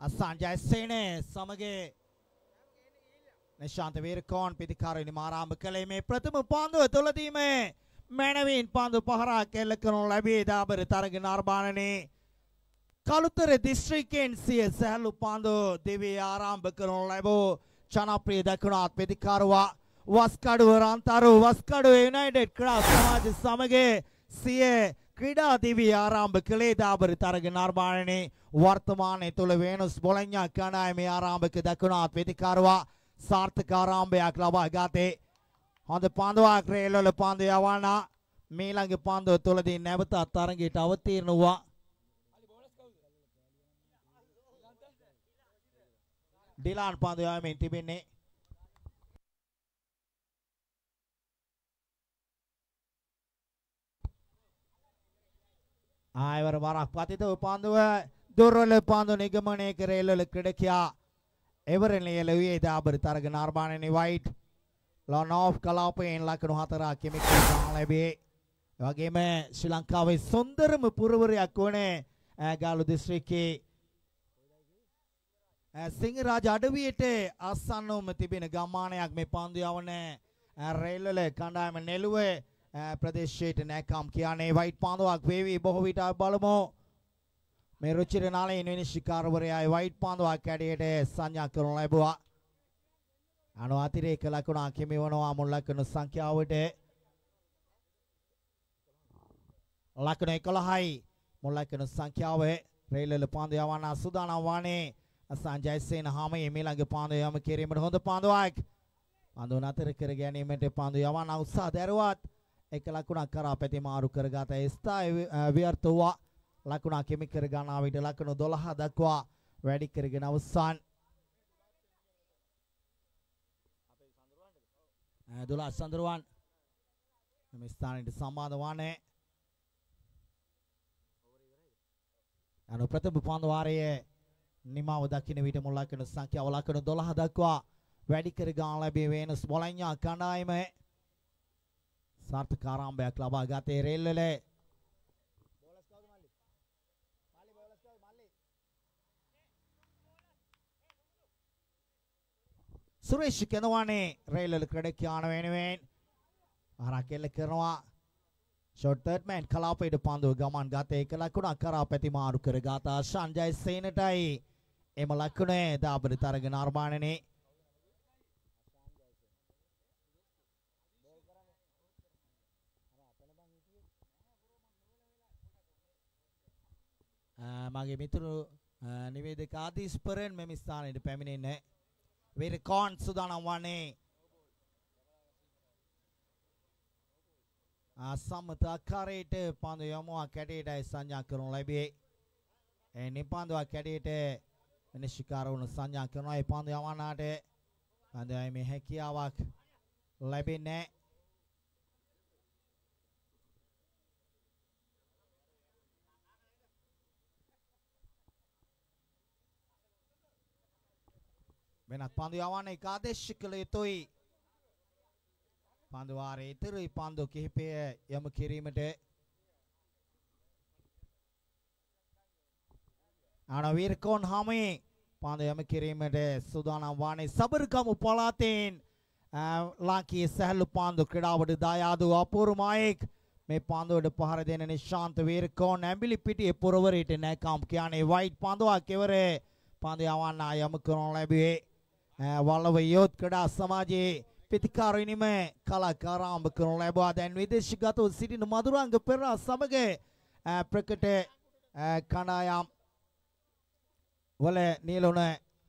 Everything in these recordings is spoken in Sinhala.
සංජය සේනේ සමගේ නිශාන්ත වීරකෝන් පිතිකාරනි ආරම්භ කළේ මේ ප්‍රථම පන්දුව තුළදීම. මැනවින් පන්දු පහරා කෙල්ල කරනු ලැබේ දාබර තරග නර්මාණනේ කළුතර දිස්ත්‍රික්කෙන් සිය සැහලු පන්දු දෙවේ ආරම්භ කරනු ලැබූ ජනප්‍රිය දකුණාත් ප්‍රතිකාරවා වස්කඩුව රන්තරු වස්කඩුව යුනයිටඩ් ක්‍රා සමාජ සමගේ සිය ක්‍රීඩා දිවි ආරම්භ කළේ දාබර තරග නර්මාණනේ වර්තමානය තුළ වේනුස් බොලඥා කණායමේ ආරම්භක දකුණාත් ප්‍රතිකාරවා සාර්ථක ආරම්භයක් ලබා ගතේ. හොඳ පන්දුවක් රේල්වල පන්දු යවන්න මීළඟ පන්දුව තුළදී නැවතත් තරගයට අවතීර්ණ වූවා ඩිලාන් පන්දු යවමින් තිබෙන්නේ ආයවර වරක් පතිත පන්දුව දුර්වල පන්දු නිගමනය කර එල්වල ක්‍රඩකයා එවරනිය ලැබුවේ දාබර තරග නර්මාණනි වයිට්. ලොන් ඕෆ් කලාපයෙන් ලකුණු හතරක් කෙමික ලැබේ. වගේම ශ්‍රී ලංකාවේ සොන්දරම පුරවරයක් වනේ ගාලු දිස්ත්‍රික්කේ සිංහරාජ අඩවියට අස්සන්නවම තිබෙන ගම්මානයක් මේ පන්දු යවන රෙල්වල කණ්ඩායම නෙළුව ප්‍රදේශයට නැකම් කියන්නේ වයිට් පන්දුවක් වේවී බොහෝ විට බලමු මේ රුචිර නාලයෙන් විනිශ්චයකාරවරයායි වයිට් පන්දුවක් කැඩයට සංඥා කරනු ලැබුවා. අනු අතිරේක ලකුණක් හිමි වනවා මුල් ලකුණු සංඛ්‍යාවට. ලකුණු 11යි මුල් ලකුණු සංඛ්‍යාව රේලල පන්දු යවන්න සූදානම් වන්නේ සංජය සේන හාමයේ ඊළඟ පන්දු යම කිරීමට හොඳ පන්දුවක්. පන්දු නතර කර ගැනීමට පන්දු යවන්න උත්සාහ දරුවත් එක ලකුණක් කරා පැති මාරු කරගත ස්ථාය ව්‍යර්ථ වූවා. ලකුණක් හිමි කර ගන්නා විට ලකුණු 12 දක්වා වැඩි කරගෙන අවසන්. දුලා සඳරුවන් මෙම ස්ථානයට සම්බන්ධ වන්නේ අනු ප්‍රථම පන්දු වාරයේ නිමාව දකින විට මුල් ලකුණු සංඛ්‍යාව ලකුණු 12 දක්වා වැඩි කර ගන්න ලැබී වෙනස් බොලඤ්ඤා කණ්ඩායම සාර්ථක ආරම්භයක් ලබා ගතේ රෙල්වලේ සුරේෂ් කෙනවානේ රේලල ක්‍රඩකයාන වෙනුවෙන්. අරක් එල්ල කරනවා. ෂොට් තර්ඩ් මෑන් කලාපයට පන්දුව ගමන් ගත එක ලකුණක් කරා පැතිමාරු කර ගාතා සංජය සේනටයි එම ලකුණේ දාබර තරග නර්මාණනේ මගේ මිතුරු නිවේදක ආදිස්පරෙන් මෙම ස්ථානයට පැමිණෙන්නේ වෙරකෝන් සුදානම් වන්නේ සම්මත අකාරයට පන්දු යමුවක් කැටේටයි සංඥා කරනු ලැබේ ඒ නිපන්දුවක් කැටේට විනිශ්චිකාර වුණු සංඥා කරනවා ඒ පන්දු යවන්නාට පන්දු යීමේ හැකියාවක් ලැබෙන්නේ වෙනත් පන්දු යවන්න එක ආදේශ කළ යුතුයි. පන්දු වාරයේ ඉතිරි පන්දු කිහිපය යොමු කිරීමට අනවීරකෝන් හමේ පන්දු යොමු කිරීමට සූදානම් වන්නේ සබරගමු පළාතෙන් ලාංකීය සැහැල්ලු පන්දු ක්‍රීඩාවට දායාද වූ අපූර්ව මායෙක් මේ පන්දුවට පහර දෙන නිශාන්ත වීරකෝන් ඇඹිලි පිටියේ පුරවරයට නැකම් කියන්නේ වයිට් පන්දුවක් කෙවරේ පන්දු යවන්න යොමු කරනු ලැබුවේ වලවයෝත් කඩා සමාජයේ ප්‍රතිකාරනිම කලාකාරාම්භ කරනු ලැබවා දැන් විදේශගතව සිටින මදුරංග පෙරා සමග ප්‍රකට කණායම් වල නියලුන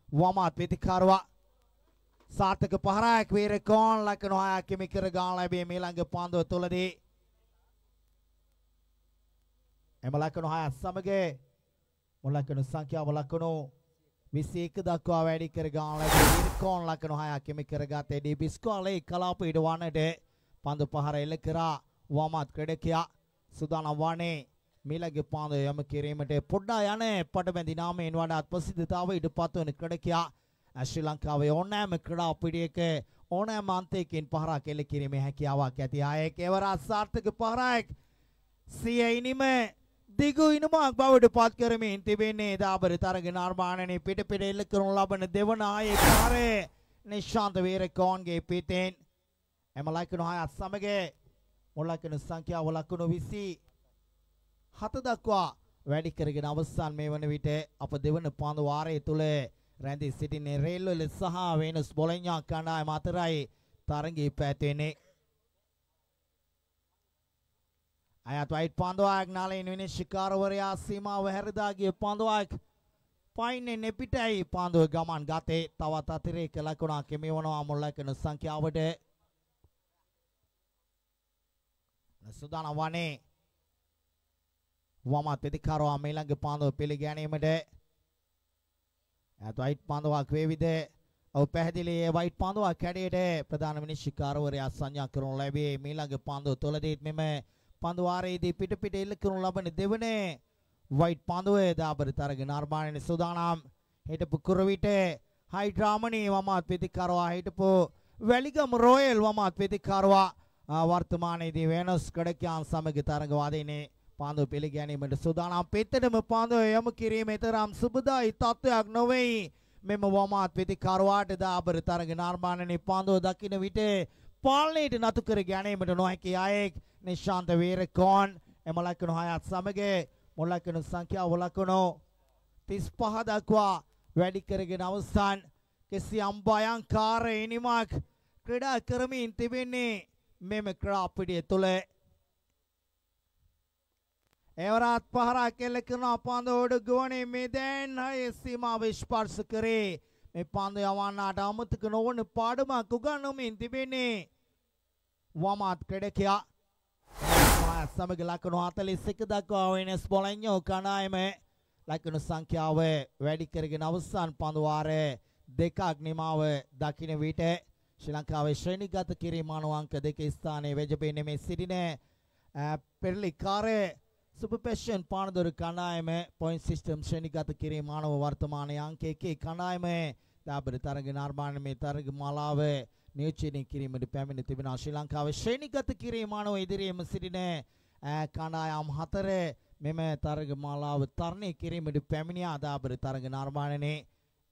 වමත් ප්‍රතිකාරවා සාර්ථක පහරායක් වේර කෝන් ලකන හයක්කෙමි කර ගාන ලැබේ මේ ළඟ පන්දුව තුලදී එම ලකන හයත් සමග මුල් ලකන සංඛ්‍යාව ලකනෝ 21 දක්වා වැඩි කර ගාන ලැබී ඉර්කෝන් ලකුණු 6ක් එමි කරගත් එඩී බිස්කෝලේ කලාප ඉඩවන්නට පන්දු පහර එල්ල කරා. වමත් ක්‍රීඩකයා සූදානම් වන්නේ. මිලගේ පාන්දු යොමු කිරීමට පොඩ්ඩා යන පටබැඳි නාමයෙන් වඩාත් ප්‍රසිද්ධතාව ඉදපත් වන ක්‍රීඩකයා ශ්‍රී ලංකාවේ ඕනෑම ක්‍රීඩා පිටියක ඕනෑම අන්තයකින් පහරක් එල්ල කිරීමේ හැකියාවක් ඇති. අයෙක් එවරත් සාර්ථක පහරක්. සිය ඉනිමේ දිගු ඉනුමක් බවට පත් කරමින් තිබෙන්නේ දාබර තරග නිර්මාණනේ පිට පිට එල්ල කරනු ලබන දෙවන ආයේ කාර්ය නිශාන්ත වීරකෝන්ගේ පිටෙන් එම ලකුණු හයත් සමග මුලකුණු සංඛ්‍යාව ලකුණු 27 දක්වා වැඩි කරගෙන අවසන් මේ වන විට අප දෙවන පාන්දු වාරය තුල රැඳී සිටින්නේ රේල්වල සහ වේනස් බොලොඤ්ඤා කණ්ඩායම අතරයි තරගයේ පැවැත්වෙන්නේ. අයත් වයිට් පන්දුවක් නාලෙන් විනිශ්චයකාරවරයා සීමාව හැරදා ගිය පන්දුවක් පයින්නේ නෙපිටයි පන්දුව ගමන් ගතේ තවත් අතිරේක ලකුණක් හිමිවනවා මුල් ලකුණු සංඛ්‍යාවට සුදානම් වනේ වමත් ප්‍රතිකාරවා මීළඟ පන්දුව පිළිගැනීමට අයත් වයිට් පන්දුවක් වේවිද ඔව් පැහැදිලි ඒ වයිට් පන්දුවක් කැඩේට ප්‍රධාන විනිශ්චයකාරවරයා සංඥා කරනු ලැබේ මීළඟ පන්දුව තුලදීත් මෙම පන්දු වාරයේදී පිට පිට එල්ල කරනු ලබන දෙවනේ වයිට් පන්දුවේ දාබර තරග නිර්මාණය සූදානම් හිටපු කුරවිට හයිඩ්‍රාමනී වමත් ප්‍රතිකරවා හිටපු වැලිගම රොයල් වමත් ප්‍රතිකරවා වර්තමානයේදී වෙනස් කඩකයන් සමග තරග වාදිනේ පාන්දුව පිළිගැනීමට සූදානම් පෙත්තටම පාන්දුව යොමු කිරීම තරම් සුබදායි තත්වයක් නොවේයි. මෙම වමාත් ප්‍රතිකරවාට දාබර තරග නිර්මාණනේ පාන්දුව දකින විට පාලනයට නතු කර ගැනීමට නොහැකි අයෙක් නිශාන්ත වීරකෝන්. එම ලකුණු හයත් සමග මුල් ලකුණු සංඛ්‍යාව ලකුණු 35 දක්වා වැඩි කරගෙන අවසන්. කිසියම් භයංකාර ඉනිමක් ක්‍රීඩා කරමින් තිබෙන්නේ මෙම ක්‍රඩා පිටිය තුළ. එවරත් පහරක් එල්ල කරන පන්ද ඔඩ ගුවනේ මේ දැන් හය සීමාව ස්පර්ශ කරේ මේ පන්ද යවන්නට අමතක නොවන පාඩමක් උගන්වමින් තිබෙන්නේ. වමත් ක්‍රඩකයා. සමග ලකුණු 41 දක්වා වෙනස් බොලඤ්ඤෝ කණායම. ලකුණු සංඛ්‍යාව වැඩි කරගෙන අවසන් පන්දු වාරය දෙකක් නිමාව දකින්න විට ශ්‍රී ලංකාවේ ශ්‍රේණිගත කිරීම අනු අංක දෙක ස්ථානයේ වැජබෙන්නේ මේ සිටින පෙරලිකාරය සුපර් පැෂන් පානදොර කණ්ඩායම පොයින්ට් සිස්ටම් ශ්‍රේණිගත කිරීම අනුව වර්තමානයේ අංක 1 කණ්ඩායම දාබර තරග නිර්මාණ මේ තරග මාලාව නියෝජනය කිරීමට පැමිණ තිබෙනවා ශ්‍රී ලංකාවේ ශ්‍රේණිගත කිරීම අනුව ඉදිරියේම සිටින කණ්ඩායම් හතර මෙම තරග මාලාව තරණය කිරීමට පැමිණියා. දාබර තරග නිර්මාණනේ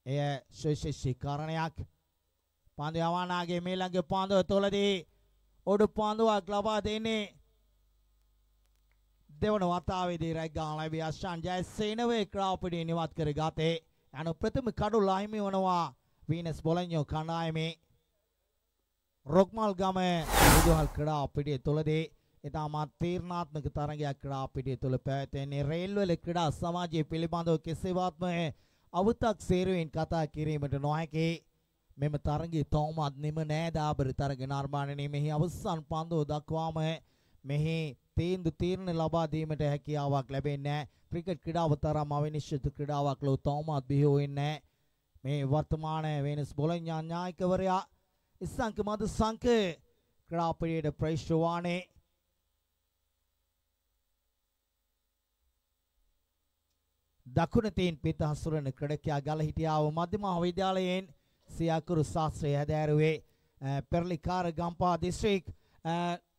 එය ශේෂී කාරණයක්. පන්දු යවානාගේ මේ ළඟ පන්දුව තුළදී ඔඩු පන්දුවක් ලබා දෙන්නේ දෙවන වතාවේදී රැග්ගාන ලැබී අෂාන් ජයසේනවේ ක්‍රාපිඩිය නිවත් කර ගතේ. යනු ප්‍රථම කඩු ලාහිමි වනවා වීනස් බොලඤ්ඤෝ කණ්ඩායමේ. රොක්මල් ගම විදුහල් ක්‍රඩා පිටිය තුළදී ඉතාමත් තීරණාත්මක තරගයක් ක්‍රඩා පිටිය තුළ පැවැත්වෙන්නේ රේල්වල ක්‍රඩා සමාජය පිළිබඳව කෙසේවත්ම අවුතක් සේරුවෙන් කතා කිරීමට නොහැකි. මෙම තරගයේ තවමත් නිම නෑ දාබර තරග නිර්මාණයේ මෙහි අවසන් පන්දුව දක්වාම මෙහි තීන්දුව තීරණ ලබා දීමට හැකියාවක් ලැබෙන්නේ ක්‍රිකට් ක්‍රීඩාව තරම් අවිනිශ්චිත ක්‍රීඩාවක් ලෝ තවමත් බිහි වෙන්නේ මේ වර්තමාන වෙනස් බොලඤ්ඤා නායකවරයා ඉස්සංක මද සංක ක්‍රාපිරියට ප්‍රේශ්‍රවානේ දකුණ තීන් පිට හසුරන ක්‍රඩකයා ගල හිටියාව මධ්‍යම විද්‍යාලයෙන් සියාකුරු ශාස්ත්‍රය හැදෑරුවේ. පෙරලිකාර ගම්පා දිස්ත්‍රික්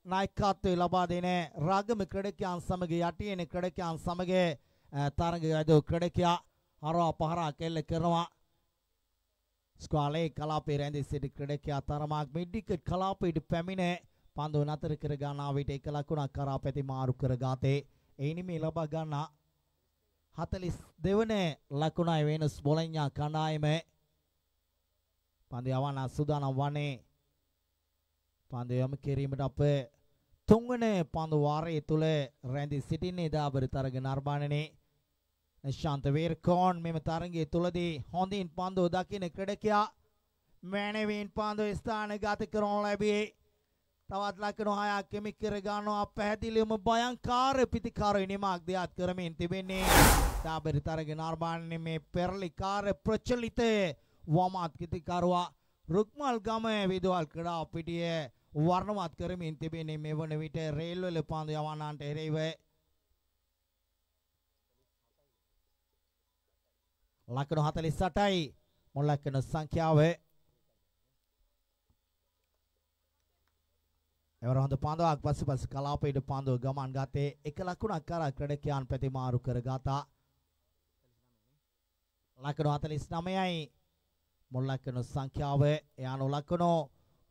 නායකත්වය ලබා දෙන රාගම ක්‍රඩකයන් සමග යටියන ක්‍රඩකයන් සමග තරග ඇද ක්‍රඩකයා හරවා පහරා කෙල්ල කරනවා. ස්කාලේ කලාපේ රැඳී සිටි ක්‍රීඩකයා තරමක් මිඩ්ඩිකට් කලාපයට පැමිණ පන්දු නතර කර ගන්නා විට එක ලකුණක් කරා පැති මාරු කර ගාතේ. එයිනි මේ ලබා ගන්නා 42 වන ලකුණයි වෙනස් බොලඤ්ඤා කණ්ඩායම. පන්දු යවන සූදානම් වන්නේ පන්දු යම කිරීමට අප තුන්වන පන්දු වාරයේ තුල රැඳී සිටින්නේ දාබර තරග නිර්මාණනේ. නිශාන්ත වීරකෝන් මෙම තරගයේ තුලදී හොඳින් පන්දුව දකින ක්‍රීඩකයා මැනවින් පන්දුව ස්ථාන ගත කරනු ලැබී තවත් ලකුණු හයක් කෙමි කර ගන්නවා. පැහැදිලිවම භයංකාර පිතිකාර නිමක් දෙයක් කරමින් තිබෙන්නේ දාබරි තරග නිර්මාණයේ මේ පෙරලිකාර ප්‍රචලිත වමත් කිතිකරුවා රුක්මල් ගම විදුහල් ක්‍රීඩා පිටිය වර්ණවත් කරමින් තිබෙන්නේ මෙවන විට රේල්වල පන්දු යවන්නන්ට එරෙහිව ලකුණු 48යි මුල් ලකුණු සංඛ්‍යාව. එවර හොඳ පාන්දුවක් පසුපස කලාපයට පාන්දුව ගමන් ගත්තේ එක ලකුණක් කරා ක්‍රඩකයන් ප්‍රතිමාරු කර ගතා ලකුණු 49යි මුල් ලකුණු සංඛ්‍යාව. යනු ලකුණු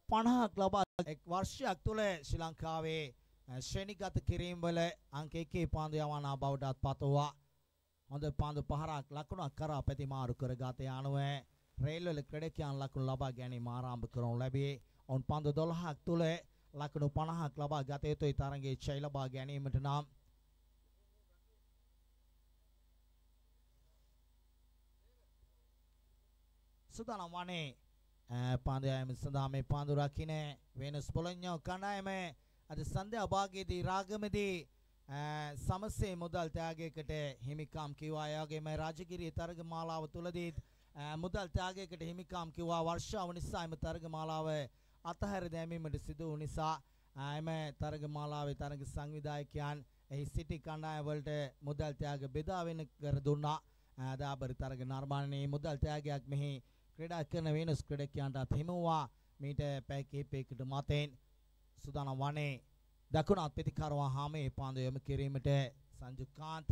50ක් ලබා එක් වර්ෂයක් තුළ ශ්‍රී ලංකාවේ අ, ශ්‍රේණිගත කිරීම වල අංක 1 පාන්දු යවනා බවටත් පතවුවා. හොඳ පාන්දු පහරක් ලකුණක් කරා ප්‍රතිමාරු කර ගත යනුව රේල් වල ක්‍රඩකයන් ලකුණු ලබා ගැනීම ආරම්භ කරනු ලැබේ. ඔවුන් පන්දු 12ක් තුළ ලකුණු 50ක් ලබා ගත යුතුයි. තරගයේ ජය ලබා ගැනීමට නම් සුදානම් වනේ පාන්දු යාම සඳහා මේ පාන්දු රකින්න වෙනස් පොළොඤ්ඤෝ කණ්ඩායම අද සන්ධ්‍යා භාගයේදී රාගමදී අ, සමසේ මුදල් ත්‍යාගයකට හිමිකම් කිව්වා එයාගේම රාජගිරිය තරග මාලාව තුලදී අ, මුදල් ත්‍යාගයකට හිමිකම් කිව්වා වර්ෂාව නිසා එම තරග මාලාව අතහැර දැමීමට සිදු වූ නිසා අ, එම තරග මාලාවේ තරග සංවිධායකයන් එහි සිටි කණ්ඩායම් වලට මුදල් ත්‍යාග බෙදා වෙන කර දුන්නා අ, දාබර තරග නිර්මාණයේ මුදල් ත්‍යාගයක් මෙහි ක්‍රීඩා කරන වෙනස් ක්‍රීඩකයන්ට හිමි වූවා මීට පැය කිහිපයකට මතෙන් සුදානම් වනේ දකුණත් ප්‍රතිකාරවා හාමේ පාන්දු යොමු කිරීමට සංජු කාන්ත්.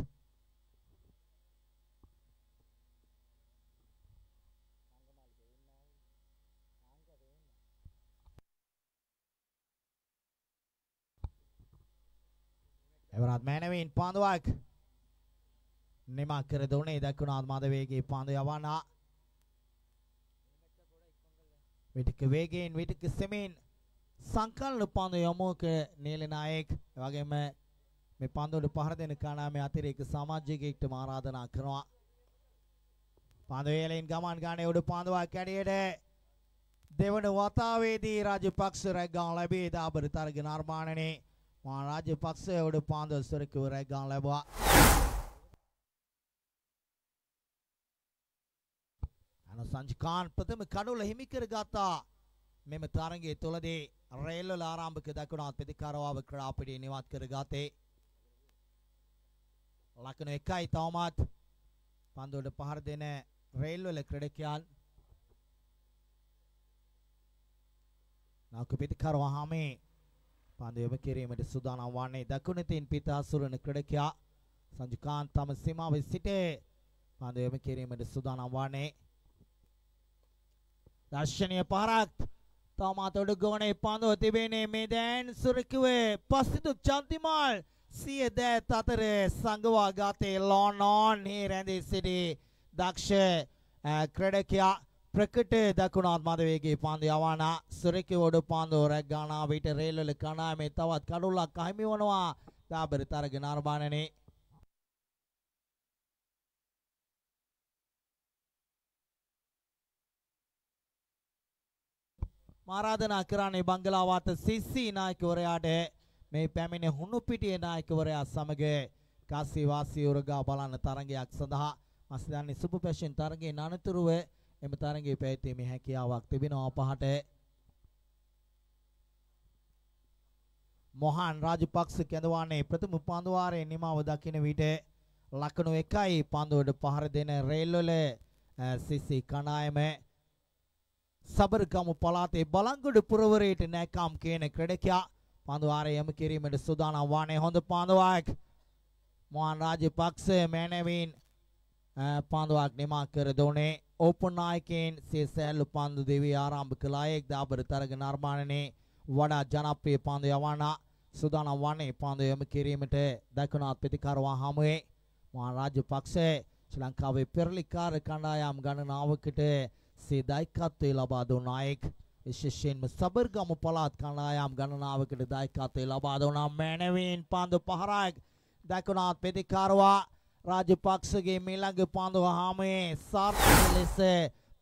එවරත් මෑනවින් පාන්දුවක් නිමා කර දුන්නේ දකුණත් මද වේගේ පාන්දු යවනා විටික වේගයෙන් විටික සෙමින් සංකල්න පන්දු යොමුක නීලනායෙක් එවැගේම මේ පන්දුවට පහර දෙන කණාමේ අතිරේක සමාජිකයෙක්ට ආරාධනා කරනවා. පන්දු වේලෙන් ගමන් ගන්නේ උඩ පන්දුවක් කැඩියට දෙවන වතාවේදී රාජපක්ෂ රැග්ගාන් ලැබී. දාබර තරග නිර්මාණනේ මා රාජපක්ෂ උඩ පන්දු සුරකිව රැග්ගාන් ලැබුවා. අන සංජකාන් ප්‍රථම කඩුල හිමි කර ගත්තා මෙම තරගයේ තුලදී රේල් වල ආරම්භක දකුණත් ප්‍රතිකාරවාව ක්‍රාපිටිය නිවත් කර ගතේ ලකුණු එකයි තවමත් පන්දුවට පහර දෙන රේල් වල ක්‍රීඩකයන්. නාකු ප්‍රතිකාරවා හැමේ පන්දු යොමු කිරීමට සූදානම් වන්නේ දකුණතින් පිට අසුරන ක්‍රීඩකයා. සංජුකාන්ත තම සීමාවේ සිටේ පන්දු යොමු කිරීමට සූදානම් වන්නේ දර්ශනීය පාරක් තවමත් ඔඩුගෝනේ පන්දුව තිබෙන්නේ මේ දැන් සුරකුවේ පස්සිතු චන්තිමාල් සිය දෑත් අතර සංගවා ගතේ ලෝනෝන් හි රැඳී සිටි දක්ෂ අ, ක්‍රඩකයා ප්‍රකට දකුණාත් මද වේගේ පන්දු යවනා සුරකේ ඔඩු පන්දුව රැග්ගානා විට රේල්වල කණාමේ තවත් කඩුලක් අහිමි වනවා. දාබර තරග නිර්මාණනේ ආරාධනා කරන්නේ බංගලාවාත සිස්සි නායකවරයාට. මේ පැමිණ හුණුපිටිය නායකවරයා සමග කාසි වාසී උරගා බලන තරගයක් සඳහා මස්දන්නේ සුප පැෂන් තරගයේ අනතුරුව එම තරගයේ පැවැත්වීමේ හැකියාවක් තිබෙනවා පහට මොහන් රාජපක්ෂ කැඳවානේ ප්‍රථම පන්දුවාරයේ නිමාව දකින විට ලකුණු එකයි පන්දුවට පහර දෙන රේල්වල සිසි කණායම සබරගමු පළාතේ බලංගොඩ පුරවරයට නැකම් කියන ක්‍රඩකයා පන්දුවාරය යම කිරීමට සූදානම් වන්නේ හොඳ පන්දුවක් මොහන් රාජපක්ෂ මෑනවින් පන්දුවක් නිමා කර දුනේ ඕපන් නායකයන් සේසැල්ලු පන්දු දෙවි ආරම්භ කළා එක් දාබර තරග නිර්මාණනේ වඩා ජනප්‍රිය පන්දු යවනා සූදානම් වන්නේ පන්දු යම කිරීමට දකුණත් ප්‍රතිකාරවා හමුවේ මොහන් රාජපක්ෂ ශ්‍රී ලංකාවේ පෙරලිකාර කණ්ඩායම් ගණනාවකට සේදායිකත්වය ලබා දුන් නායක විශේෂයෙන්ම සබර්ගමු පළාත් කණ්ඩායම් ගණනාවකට දායකත්වය ලබා දුනා මැනවින් පන්දු පහරක් දකුණත් ප්‍රතිකාරවා රාජපක්ෂගේ මීළඟ පන්දු හාමේ සාර්ථක ලෙස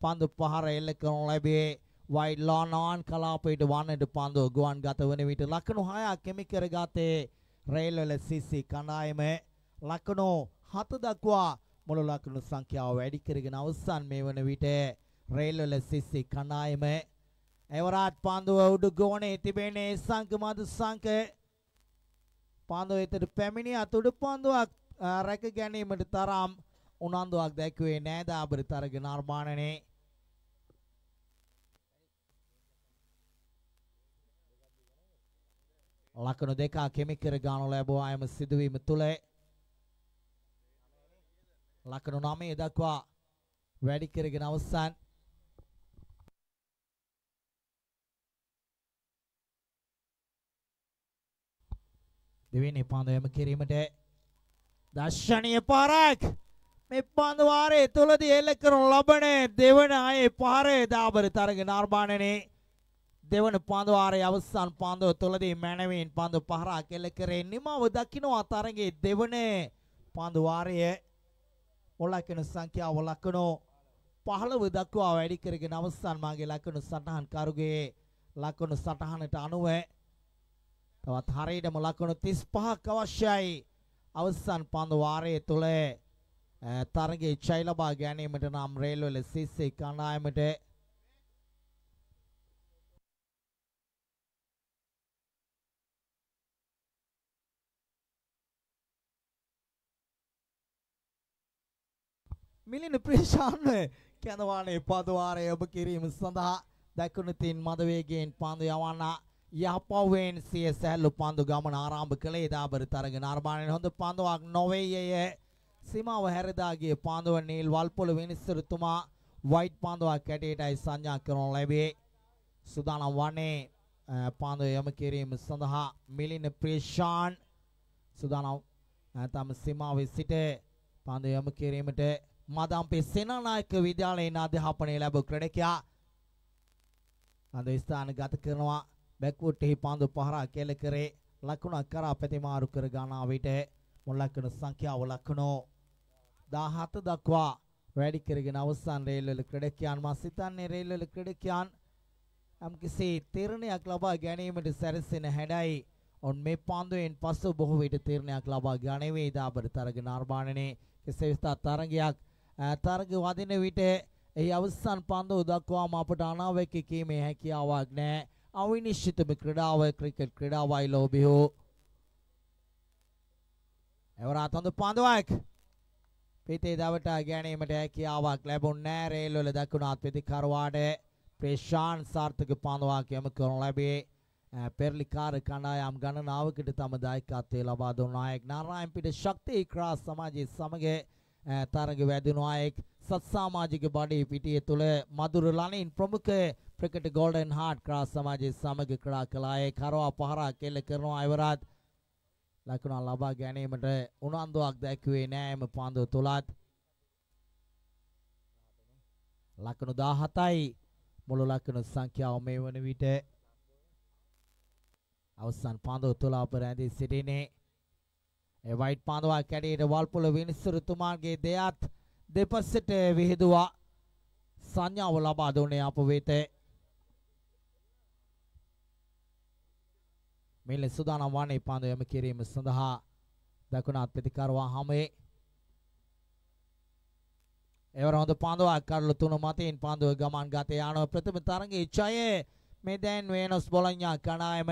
පන්දු පහර එල්ල කරනු ලැබේ වයිඩ් ලෝනෝන් කලාපයට වන්නට පන්දු ගුවන් ගත වන විට ලකුණු හයක් කෙමි කරගතේ රේල්වල සිසි කණ්ඩායම. ලකුණු හත දක්වා මුළු ලකුණු සංඛ්‍යාව වැඩි කරගෙන අවසන් මේ වන විට රේල්වල සිසි කණ්ඩායම. එවරාත් පන්දුව උඩු ගෝනේ තිබෙන්නේ සංක මදු සංක. පන්දුව වෙතට පැමිණි අතුඩු පන්දුවක් අ, රැක ගැනීමට තරම් උනන්දුවක් දැක්වේ නෑ දාබර තරග නිර්මාණනේ. ලකුණු දෙකක් හිමි කර ගන්නු ලැබුවා අයම සිදුවීම තුළ. ලකුණු 9 දක්වා වැඩි කරගෙන අවසන්. දෙවෙනි පන්දු යම කිරීමට දර්ශනීය පාරක්. මේ පන්දු වාරයේ තුලදී එල්ල කරනු ලබන දෙවන ආයේ පාරේ දාබර තරග නිර්මාණනේ දෙවන පන්දු වාරයේ අවසන් පන්දුව තුලදී මැනවින් පන්දු පහරක් එල්ල කරේ නිමව දකින්නවා තරගයේ දෙවන පන්දු වාරයේ ඔලකින සංඛ්‍යාව ලකුණු 15 දක්වා වැඩි කරගෙන අවසන් මාගේ ලකුණු සටහන් කරුගේ ලකුණු සටහනට අනුව තවත් හරියටම ලකුණු 35ක් අවශ්‍යයි. අවසන් පන්දු වාරයේ තුල තරගයේ ජය ලබා ගැනීමට නම් රේල්වල සිස්සේ කණ්ඩායමට මිලින ප්‍රේශාන්ව කැඳවානේ පදවාරය ඔබ කිරීම සඳහා දකුණු තින් මද වේගයෙන් පන්දු යවන්න. යහපවෙන් සිය සැහැල්ලු පන්දු ගමන ආරම්භ කළේ දාබර තරග නිර්මාණයෙන් හොඳ පන්දුවක් නොවේයය සීමාව හැරදාගේ පන්දුව නීල් වල්පොළ විනිසුරුතුමා වයිට් පන්දුවක් කැටයටයි සංඥා කරනු ලැබේ සුදානම් වන්නේ පන්දුව යම කිරීම සඳහා මිලින ප්‍රේශාන් සුදානම් තම සීමාවේ සිට පන්දු යම කිරීමට මදම්පේ සේනානායක විද්‍යාලයෙන් අධ්‍යාපනය ලැබු ක්‍රීඩකයා අද ස්ථාන ගත කරනවා බැක්වුට්ටෙහි පන්දු පහරා කෙල කරේ ලකුණක් කරා ප්‍රතිමාරු කර ගන්නා විට මුල් ලකුණු සංඛ්‍යාව ලකුණු 17 දක්වා වැඩි කරගෙන අවසන් රේල්වල ක්‍රීඩකයන් මා සිතන්නේ රේල්වල ක්‍රීඩකයන් යම්කිසි තීරණයක් ලබා ගැනීමට සැරසෙන හැඩයි. ඔන් මේ පන්දුවෙන් පසු බොහෝ විට තීරණයක් ලබා ගන්නේ දාබර තරග නිර්මාණනේ. කෙසේ වෙතත් තරගයක්? තරග වදින විට එහි අවසන් පන්දුව දක්වාම අපට අනාවැක කීමේ හැකියාවක් නැහැ. අවිනිශ්චිතම ක්‍රීඩාව ක්‍රිකට් ක්‍රීඩාවයි ලෝබිහෝ. එවරාත් හොඳ පන්දුවක්. පිටේ දවටා ගැනීමට හැකියාවක් ලැබුණ නැහැ රේල්වල දකුණාත් ප්‍රතිකරවාට ප්‍රේශාන් සාර්ථක පන්දුවක් යම කරනු ලැබේ. පෙරලිකාර කණ්ඩායම් ගණනාවකට තම දායකත්වය ලබා දුන් නායක නාරායන් පිට ශක්තිය ක්‍රා සමාජයේ සමග Eh, තරග වැදුණු අයෙක් සත් සමාජික බඩේ පිටිය තුළ මధుර ලනින් ප්‍රමුඛ ක්‍රිකට් ගෝල්ඩන් හાર્ට් ක්‍රා සමාජයේ සමග ක්‍රීඩා කළ අය කරවා පහරා කෙල්ල කරනවා අයවරත්. ලකුණ ලබා ගැනීමට උනන්දුවක් දැක්ුවේ නෑ එම පන්දුව තුලත්. ලකුණු 17යි මුළු ලකුණු සංඛ්‍යාව මේ වන විට අවසන් පන්දුව තුල අප රැඳී සිටිනේ ඒ වයිට් පන්දුවක් කැඩේට වල්පොළ විනිසුරුතුමාගේ දෙයත් දෙපසට විහිදුවා. සංඥාව ලබා දුන්නේ අප වෙත. මෙල සුදානම් වන්නේ පන්දු යම කිරීම සඳහා දකුණත් ප්‍රතිකරවා හමේ. එවර හොඳ පන්දුවක් කඩලු තුන මතින් පන්දුව ගමන් ගත යන ප්‍රථම තරගයේ ජය මේ දැන් වේනස් බොලොඤ්ඤා කණායම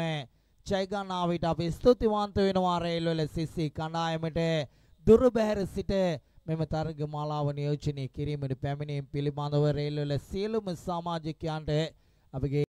ජය ගන්නා විට අපි ස්තුතිවන්ත වෙනවා රේල්වල සිසි කණ්ඩායමට. දුර බැහැර සිට මෙම තරග මාලාව නියෝජනය කිරීමට පැමිණීම් පිළිබඳව රේල්වල සියලුම සමාජිකයන්ට අපගේ